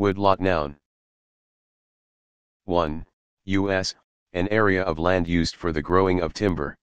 Woodlot noun. 1. U.S., an area of land used for the growing of timber.